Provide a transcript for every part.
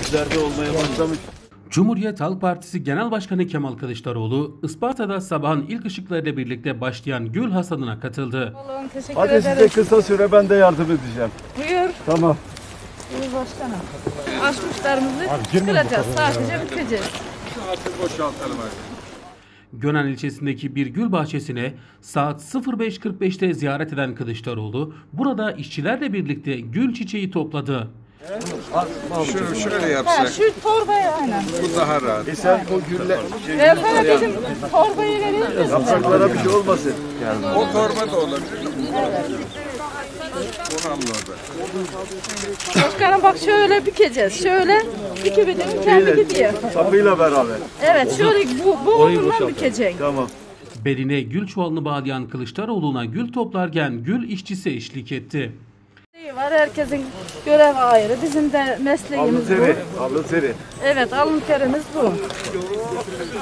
Bizlerde olmaya başlamış. Cumhuriyet Halk Partisi Genel Başkanı Kemal Kılıçdaroğlu, Isparta'da sabahın ilk ışıklarıyla birlikte başlayan gül hasadına katıldı. Teşekkür Hadi size ederiz. kısa süre ben de yardım edeceğim. Buyur. Tamam. Buyur başkanım. Açmışlarımızı kıracağız. Sadece biteceğiz. Gönen ilçesindeki bir gül bahçesine saat 05.45'te ziyaret eden Kılıçdaroğlu, burada işçilerle birlikte gül çiçeği topladı. Şunu şöyle Ha, yapsak şu torbayı aynen. bu daha rahat. E sen bu gülle Versene bizim torbayı verir misin? yapraklara bir şey olmasın. O torba da olabilir. Orada. Başkanım bak şöyle bükeceğiz. Şöyle bükü bedenin kendi gidiyor. Sapıyla beraber. Evet şöyle bu, bu ucundan bükeceksin. Tamam. Beline gül çuvalını bağlayan Kılıçdaroğlu'na gül toplarken gül işçisi eşlik etti. Var herkesin görevi ayrı. Bizim de Alın mesleğimiz bu. teri. Alın teri. Evet alın terimiz bu.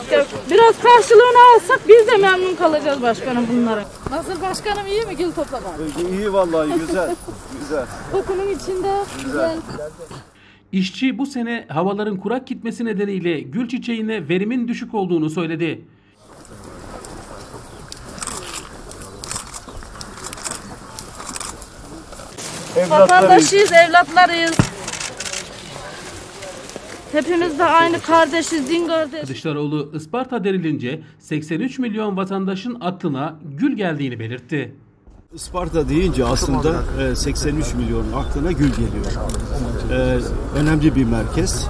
İşte biraz karşılığını alsak biz de memnun kalacağız başkanım bunlara. Nasıl başkanım iyi mi gül toplamak? İyi vallahi güzel. güzel. Kokunun içinde güzel. İşçi bu sene havaların kurak gitmesi nedeniyle gül çiçeğine verimin düşük olduğunu söyledi. Evlatlarıyız. Vatandaşıyız, evlatlarıyız. Hepimiz de aynı kardeşiz, din kardeş. Kılıçdaroğlu Isparta denilince 83 milyon vatandaşın aklına gül geldiğini belirtti. Isparta deyince aslında e, 83 milyon aklına gül geliyor. E, önemli bir merkez.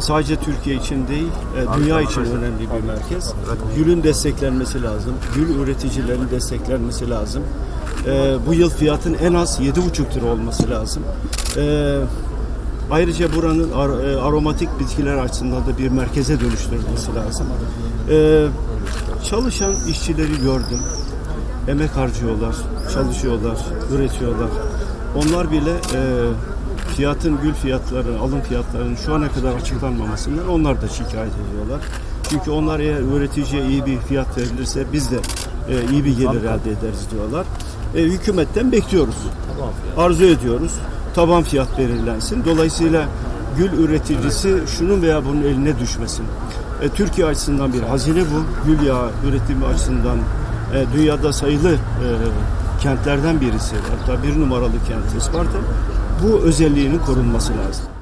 Sadece Türkiye için değil, e, dünya için önemli bir merkez. Gülün desteklenmesi lazım. Gül üreticilerinin desteklenmesi lazım. E, bu yıl fiyatın en az 7,5 lira olması lazım. E, ayrıca buranın ar- aromatik bitkiler açısından da bir merkeze dönüştürülmesi lazım. Çalışan işçileri gördüm emek harcıyorlar, çalışıyorlar, üretiyorlar. Onlar bile fiyatın gül fiyatları, alım fiyatlarının şu ana kadar açıklanmamasından onlar da şikayet ediyorlar. Çünkü onlar eğer üreticiye iyi bir fiyat verilirse biz de e, iyi bir gelir elde ederiz diyorlar. E, hükümetten bekliyoruz. Arzu ediyoruz. Taban fiyat belirlensin. Dolayısıyla gül üreticisi şunun veya bunun eline düşmesin. E, Türkiye açısından bir hazine bu. Gül yağı üretimi açısından e, dünyada sayılı e, kentlerden birisi. Hatta bir numaralı kent Isparta. Bu özelliğinin korunması lazım.